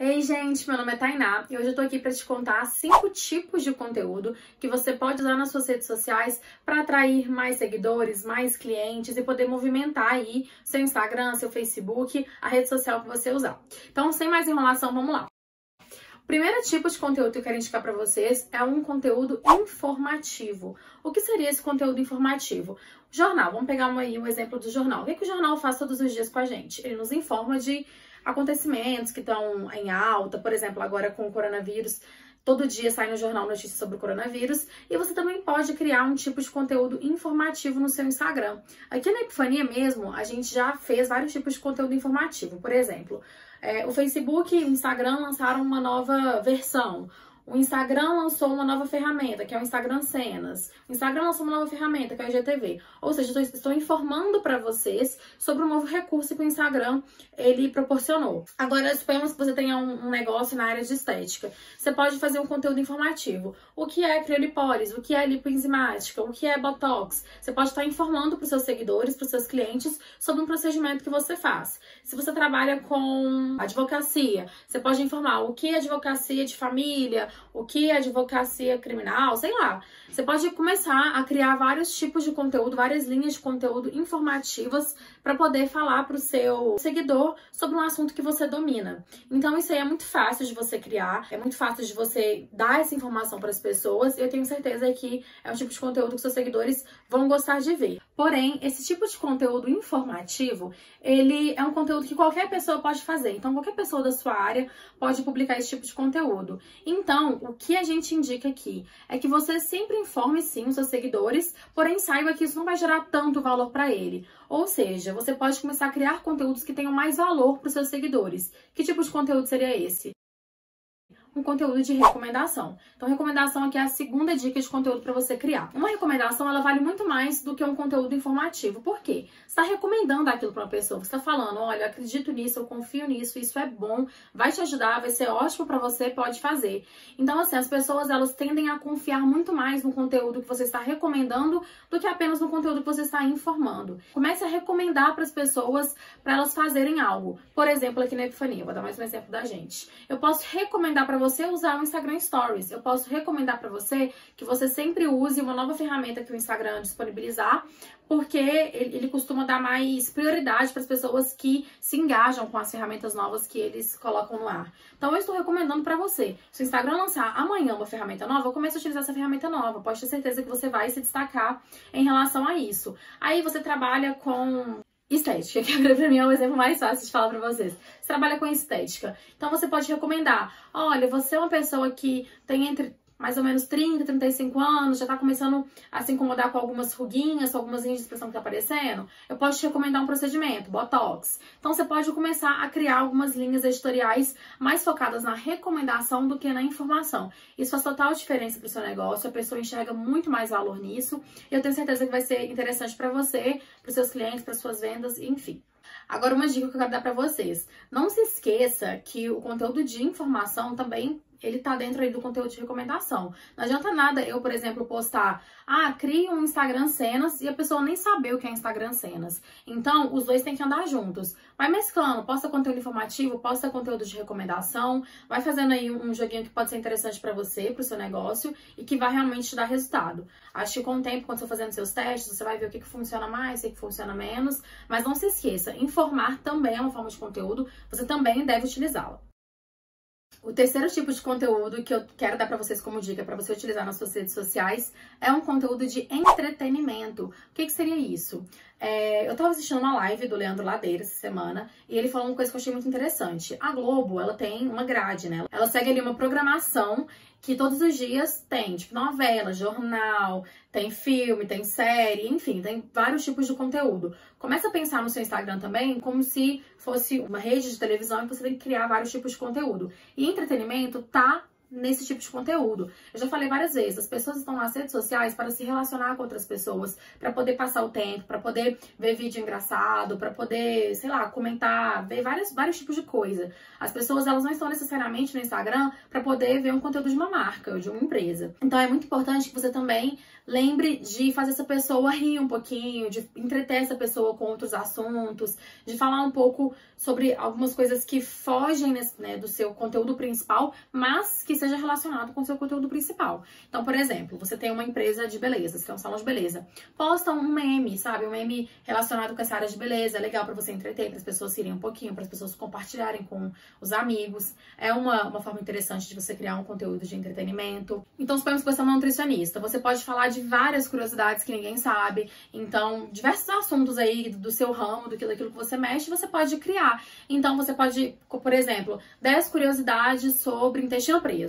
Ei, gente, meu nome é Tainá e hoje eu tô aqui para te contar cinco tipos de conteúdo que você pode usar nas suas redes sociais para atrair mais seguidores, mais clientes e poder movimentar aí seu Instagram, seu Facebook, a rede social que você usar. Então, sem mais enrolação, vamos lá. O primeiro tipo de conteúdo que eu quero indicar para vocês é um conteúdo informativo. O que seria esse conteúdo informativo? Jornal, vamos pegar aí um exemplo do jornal. O que, é que o jornal faz todos os dias com a gente? Ele nos informa de acontecimentos que estão em alta, por exemplo, agora com o coronavírus, todo dia sai no jornal notícias sobre o coronavírus, e você também pode criar um tipo de conteúdo informativo no seu Instagram. Aqui na Epifania mesmo, a gente já fez vários tipos de conteúdo informativo. Por exemplo, é, o Facebook e o Instagram lançaram uma nova versão. O Instagram lançou uma nova ferramenta, que é o Instagram Cenas. O Instagram lançou uma nova ferramenta, que é o IGTV. Ou seja, estou, informando para vocês sobre um novo recurso que o Instagram ele proporcionou. Agora, suponhamos que você tenha um, um, negócio na área de estética. Você pode fazer um conteúdo informativo. O que é criolipólise? O que é lipoenzimática? O que é botox? Você pode estar informando para os seus seguidores, para os seus clientes, sobre um procedimento que você faz. Se você trabalha com advocacia, você pode informar o que é advocacia de família, o que é advocacia criminal, sei lá. Você pode começar a criar vários tipos de conteúdo, várias linhas de conteúdo informativas para poder falar para o seu seguidor sobre um assunto que você domina. Então isso aí é muito fácil de você criar, é muito fácil de você dar essa informação para as pessoas. E eu tenho certeza que é um tipo de conteúdo que seus seguidores vão gostar de ver. Porém, esse tipo de conteúdo informativo, ele é um conteúdo que qualquer pessoa pode fazer. Então, qualquer pessoa da sua área pode publicar esse tipo de conteúdo. Então, o que a gente indica aqui é que você sempre informe sim os seus seguidores, porém saiba que isso não vai gerar tanto valor para ele. Ou seja, você pode começar a criar conteúdos que tenham mais valor para os seus seguidores. Que tipo de conteúdo seria esse? Um conteúdo de recomendação. Então, recomendação aqui é a segunda dica de conteúdo para você criar. Uma recomendação, ela vale muito mais do que um conteúdo informativo. Por quê? Você está recomendando aquilo para uma pessoa. Você está falando, olha, eu acredito nisso, eu confio nisso, isso é bom, vai te ajudar, vai ser ótimo para você, pode fazer. Então, assim, as pessoas, elas tendem a confiar muito mais no conteúdo que você está recomendando do que apenas no conteúdo que você está informando. Comece a recomendar para as pessoas para elas fazerem algo. Por exemplo, aqui na Epifania, vou dar mais um exemplo da gente. Eu posso recomendar para você você usar o Instagram Stories. Eu posso recomendar para você que você sempre use uma nova ferramenta que o Instagram disponibilizar, porque ele, costuma dar mais prioridade para as pessoas que se engajam com as ferramentas novas que eles colocam no ar. Então, eu estou recomendando para você. Se o Instagram lançar amanhã uma ferramenta nova, comece a utilizar essa ferramenta nova. Pode ter certeza que você vai se destacar em relação a isso. Aí você trabalha com estética, que pra mim é o exemplo mais fácil de falar pra vocês. Você trabalha com estética. Então você pode recomendar: olha, você é uma pessoa que tem entre mais ou menos 30, 35 anos, já tá começando a se incomodar com algumas ruguinhas, com algumas linhas de expressão que tá aparecendo, eu posso te recomendar um procedimento, Botox. Então você pode começar a criar algumas linhas editoriais mais focadas na recomendação do que na informação. Isso faz total diferença pro seu negócio, a pessoa enxerga muito mais valor nisso, e eu tenho certeza que vai ser interessante para você, para seus clientes, para suas vendas, enfim. Agora, uma dica que eu quero dar para vocês. Não se esqueça que o conteúdo de informação também ele tá dentro aí do conteúdo de recomendação. Não adianta nada eu, por exemplo, postar, ah, crie um Instagram cenas e a pessoa nem saber o que é Instagram cenas. Então, os dois têm que andar juntos. Vai mesclando, posta conteúdo informativo, posta conteúdo de recomendação, vai fazendo aí um joguinho que pode ser interessante para você, para o seu negócio e que vai realmente te dar resultado. Acho que com o tempo, quando você for fazendo seus testes, você vai ver o que, que funciona mais, o que, que funciona menos, mas não se esqueça, informar também é uma forma de conteúdo, você também deve utilizá-la. O terceiro tipo de conteúdo que eu quero dar para vocês como dica para você utilizar nas suas redes sociais é um conteúdo de entretenimento. O que, que seria isso? É, eu tava assistindo uma live do Leandro Ladeira essa semana e ele falou uma coisa que eu achei muito interessante. A Globo, ela tem uma grade, né? Ela segue ali uma programação que todos os dias tem, tipo, novela, jornal, tem filme, tem série, enfim, tem vários tipos de conteúdo. Começa a pensar no seu Instagram também como se fosse uma rede de televisão e você tem que criar vários tipos de conteúdo. E entretenimento tá nesse tipo de conteúdo. Eu já falei várias vezes, as pessoas estão nas redes sociais para se relacionar com outras pessoas, para poder passar o tempo, para poder ver vídeo engraçado, para poder, sei lá, comentar, ver vários, vários tipos de coisa. As pessoas, elas não estão necessariamente no Instagram para poder ver um conteúdo de uma marca ou de uma empresa. Então é muito importante que você também lembre de fazer essa pessoa rir um pouquinho, de entreter essa pessoa com outros assuntos, de falar um pouco sobre algumas coisas que fogem né, do seu conteúdo principal, mas que seja relacionado com o seu conteúdo principal. Então, por exemplo, você tem uma empresa de beleza, você tem um salão de beleza. Posta um meme, sabe? Um meme relacionado com essa área de beleza, é legal para você entreter, para as pessoas irem um pouquinho, para as pessoas compartilharem com os amigos. É uma, uma forma interessante de você criar um conteúdo de entretenimento. Então, suponhamos que você é uma nutricionista. Você pode falar de várias curiosidades que ninguém sabe. Então, diversos assuntos aí do seu ramo, daquilo, daquilo que você mexe, você pode criar. Então, você pode, por exemplo, 10 curiosidades sobre intestino preso.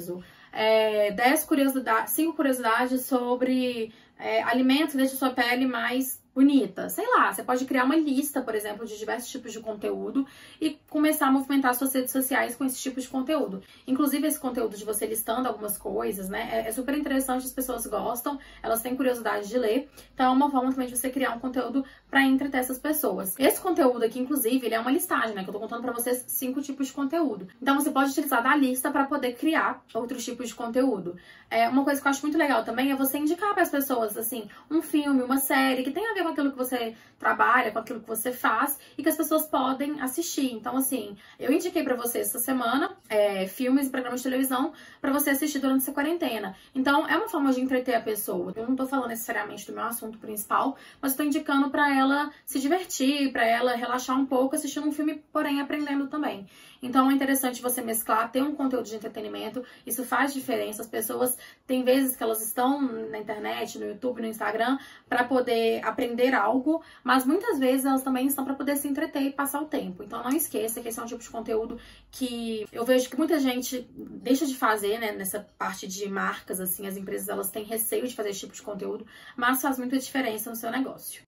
É, 10 curiosidades, 5 curiosidades sobre é, alimentos que deixam sua pele mais bonita. Sei lá, você pode criar uma lista, por exemplo, de diversos tipos de conteúdo e começar a movimentar suas redes sociais com esse tipo de conteúdo. Inclusive, esse conteúdo de você listando algumas coisas, né? É, é super interessante, as pessoas gostam, elas têm curiosidade de ler. Então, é uma forma também de você criar um conteúdo para entreter essas pessoas. Esse conteúdo aqui, inclusive, ele é uma listagem, né? Que eu tô contando para vocês cinco tipos de conteúdo. Então, você pode utilizar da lista para poder criar outros tipos de conteúdo. É, uma coisa que eu acho muito legal também é você indicar para as pessoas, assim, um filme, uma série que tem a ver com aquilo que você trabalha, com aquilo que você faz e que as pessoas podem assistir. Então, assim, eu indiquei para você essa semana é, filmes e programas de televisão para você assistir durante essa quarentena. Então, é uma forma de entreter a pessoa. Eu não tô falando necessariamente do meu assunto principal, mas estou indicando para ela se divertir, para ela relaxar um pouco assistindo um filme, porém aprendendo também. Então é interessante você mesclar, ter um conteúdo de entretenimento, isso faz diferença. As pessoas tem vezes que elas estão na internet, no YouTube, no Instagram, para poder aprender algo, mas muitas vezes elas também estão para poder se entreter e passar o tempo. Então não esqueça que esse é um tipo de conteúdo que eu vejo que muita gente deixa de fazer, né, nessa parte de marcas assim, as empresas elas têm receio de fazer esse tipo de conteúdo, mas faz muita diferença no seu negócio.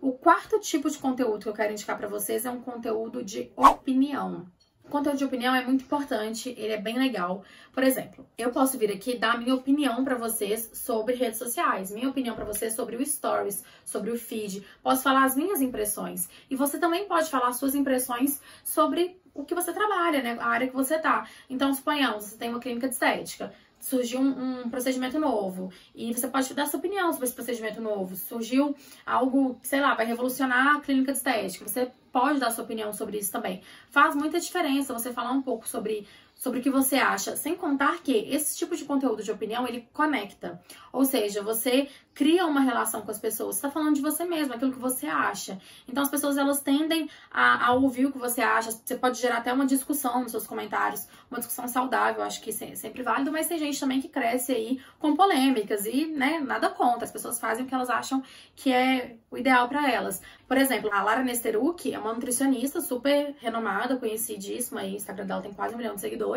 O quarto tipo de conteúdo que eu quero indicar para vocês é um conteúdo de opinião. O conteúdo de opinião é muito importante, ele é bem legal. Por exemplo, eu posso vir aqui dar minha opinião para vocês sobre redes sociais, minha opinião para vocês sobre o stories, sobre o feed. Posso falar as minhas impressões. E você também pode falar suas impressões sobre o que você trabalha, né? A área que você tá. Então, suponhamos, você tem uma clínica de estética surgiu um, um, procedimento novo e você pode dar sua opinião sobre esse procedimento novo. Surgiu algo, sei lá, vai revolucionar a clínica de estética. Você pode dar sua opinião sobre isso também. Faz muita diferença você falar um pouco sobre sobre o que você acha, sem contar que esse tipo de conteúdo de opinião ele conecta. Ou seja, você cria uma relação com as pessoas. Você tá falando de você mesmo, aquilo que você acha. Então as pessoas elas tendem a, a, ouvir o que você acha. Você pode gerar até uma discussão nos seus comentários, uma discussão saudável, acho que sempre válido, mas tem gente também que cresce aí com polêmicas e, né, nada contra. As pessoas fazem o que elas acham que é o ideal para elas. Por exemplo, a Lara Nesteruk é uma nutricionista super renomada, conhecidíssima, aí o Instagram dela tem quase um milhão de seguidores,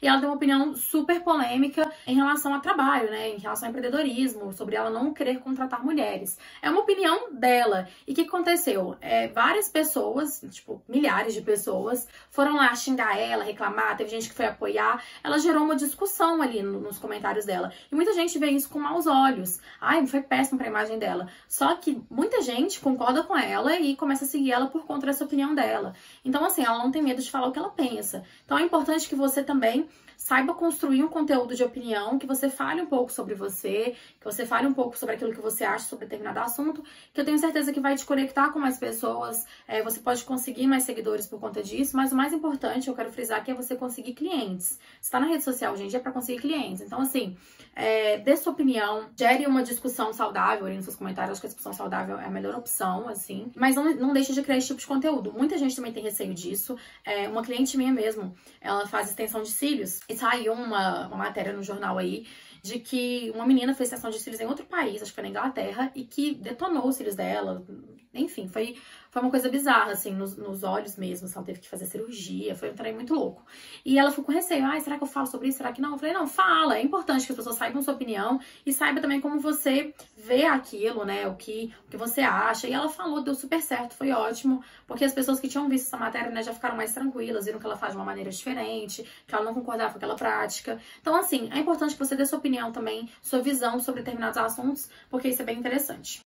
e ela tem uma opinião super polêmica em relação ao trabalho, né, em relação ao empreendedorismo, sobre ela não querer contratar mulheres. É uma opinião dela. E o que aconteceu? É, várias pessoas, tipo, milhares de pessoas, foram lá xingar ela, reclamar, teve gente que foi apoiar. Ela gerou uma discussão ali no, nos comentários dela. E muita gente vê isso com maus olhos. Ai, foi péssimo pra imagem dela. Só que muita gente concorda com ela e começa a seguir ela por conta dessa opinião dela. Então, assim, ela não tem medo de falar o que ela pensa. Então é importante que você também saiba construir um conteúdo de opinião, que você fale um pouco sobre você, que você fale um pouco sobre aquilo que você acha sobre determinado assunto, que eu tenho certeza que vai te conectar com mais pessoas, é, você pode conseguir mais seguidores por conta disso, mas o mais importante, eu quero frisar que é você conseguir clientes. Você tá na rede social dia é para conseguir clientes. Então, assim, é, dê sua opinião, gere uma discussão saudável ali nos seus comentários, acho que a discussão saudável é a melhor opção, assim, mas não, não deixe de criar esse tipo de conteúdo. Muita gente também tem receio disso. É, uma cliente minha mesmo, ela faz extensão de cílios e saiu uma, uma matéria no jornal aí de que uma menina fez extensão de cílios em outro país, acho que foi na Inglaterra, e que detonou os cílios dela. enfim, foi, foi uma coisa bizarra, assim, nos, nos olhos mesmo. Ela teve que fazer cirurgia, foi um trem muito louco. E ela ficou com receio. Ai, será que eu falo sobre isso? Será que não? Eu falei, não, fala. É importante que as pessoas saibam sua opinião e saiba também como você vê aquilo, né? O que, o que você acha. E ela falou, deu super certo, foi ótimo. Porque as pessoas que tinham visto essa matéria, né, já ficaram mais tranquilas, viram que ela faz de uma maneira diferente, que ela não concordava com aquela prática. Então, assim, é importante que você dê sua opinião também, sua visão sobre determinados assuntos, porque isso é bem interessante.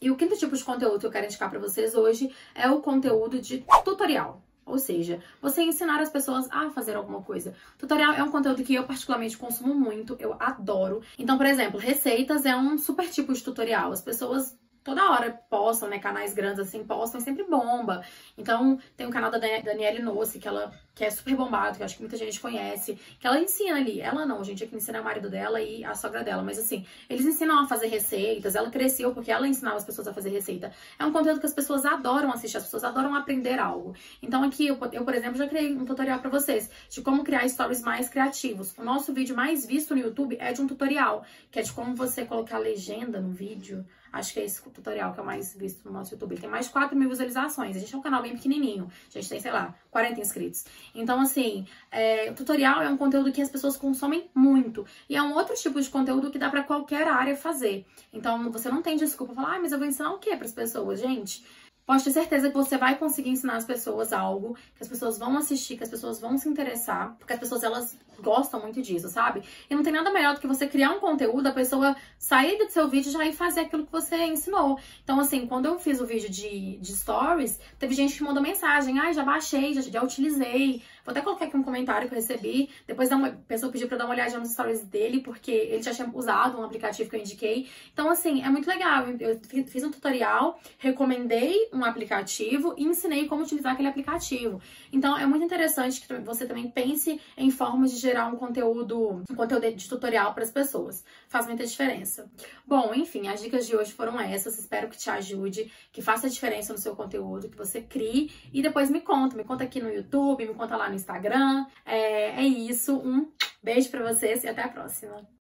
E o quinto tipo de conteúdo que eu quero indicar para vocês hoje é o conteúdo de tutorial. Ou seja, você ensinar as pessoas a fazer alguma coisa. Tutorial é um conteúdo que eu particularmente consumo muito, eu adoro. Então, por exemplo, receitas é um super tipo de tutorial. As pessoas toda hora postam, né? Canais grandes assim postam e sempre bomba. Então, tem o canal da Daniele Nossi, que ela que é super bombado, que eu acho que muita gente conhece, que ela ensina ali. Ela não, gente, aqui ensina é o marido dela e a sogra dela. Mas assim, eles ensinam a fazer receitas, ela cresceu porque ela ensinava as pessoas a fazer receita. É um conteúdo que as pessoas adoram assistir, as pessoas adoram aprender algo. Então aqui, eu, eu por exemplo, já criei um tutorial para vocês de como criar stories mais criativos. O nosso vídeo mais visto no YouTube é de um tutorial, que é de como você colocar legenda no vídeo. Acho que é esse tutorial que é o mais visto no nosso YouTube. Ele tem mais de 4 mil visualizações. A gente é um canal bem pequenininho. A gente tem, sei lá, 40 inscritos. Então, assim, é, o tutorial é um conteúdo que as pessoas consomem muito. E é um outro tipo de conteúdo que dá para qualquer área fazer. Então, você não tem desculpa falar, ah, mas eu vou ensinar o quê para as pessoas? Gente, Pode ter certeza que você vai conseguir ensinar as pessoas algo, que as pessoas vão assistir, que as pessoas vão se interessar, porque as pessoas elas gostam muito disso, sabe? E não tem nada melhor do que você criar um conteúdo, a pessoa sair do seu vídeo já ir fazer aquilo que você ensinou. Então, assim, quando eu fiz o vídeo de, de stories, teve gente que mandou mensagem, ai, ah, já baixei, já, já utilizei. Vou até colocar aqui um comentário que eu recebi. Depois uma pessoa pediu pra eu dar uma olhadinha nos stories dele, porque ele já tinha usado um aplicativo que eu indiquei. Então, assim, é muito legal. Eu fiz um tutorial, recomendei um aplicativo e ensinei como utilizar aquele aplicativo. Então, é muito interessante que você também pense em formas de gerar um conteúdo, um conteúdo de tutorial para as pessoas. Faz muita diferença. Bom, enfim, as dicas de hoje foram essas. Espero que te ajude, que faça diferença no seu conteúdo, que você crie e depois me conta. Me conta aqui no YouTube, me conta lá no Instagram. É, é isso. Um beijo para vocês e até a próxima.